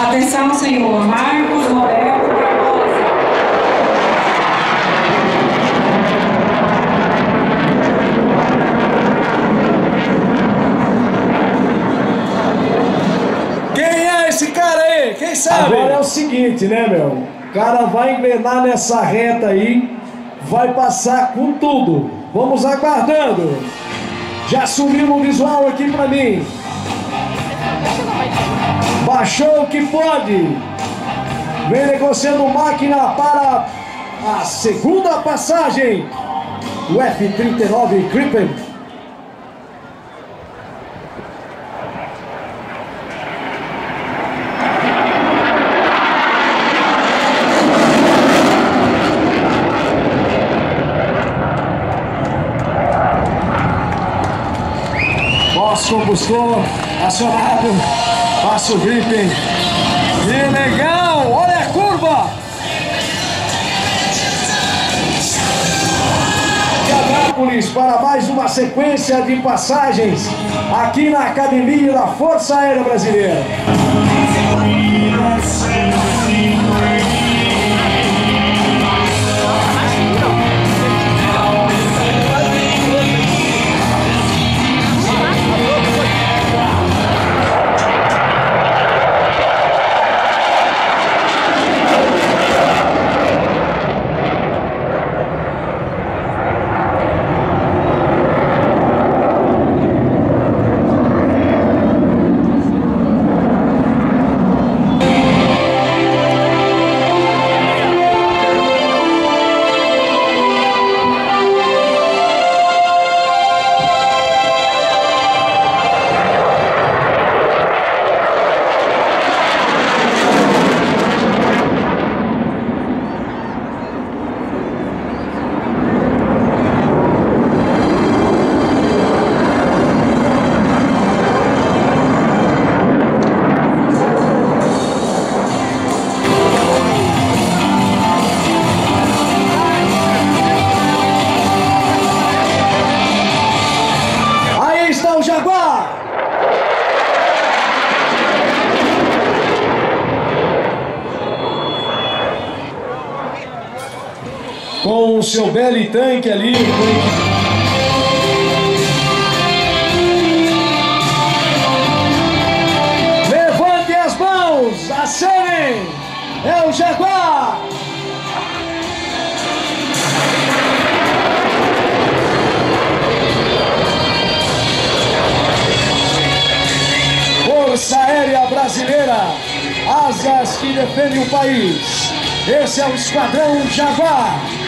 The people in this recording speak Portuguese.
Atenção, senhor. Marcos Roberto Barbosa. Quem é esse cara aí? Quem sabe? Agora é o seguinte, né, meu? O cara vai engrenar nessa reta aí, vai passar com tudo. Vamos aguardando. Já subiu no visual aqui pra mim. O que pode. Vem negociando máquina para a segunda passagem. O F-39 Gripen. Pós-combustor acionado. Passa o Gripen. Que legal! Olha a curva! de Anápolis para mais uma sequência de passagens aqui na Academia da Força Aérea Brasileira. Jaguar! Com o seu belo tanque ali. Levante as mãos, acenem! É o Jaguar! Brasileira, asas que defendem o país. Esse é o Esquadrão Jaguar.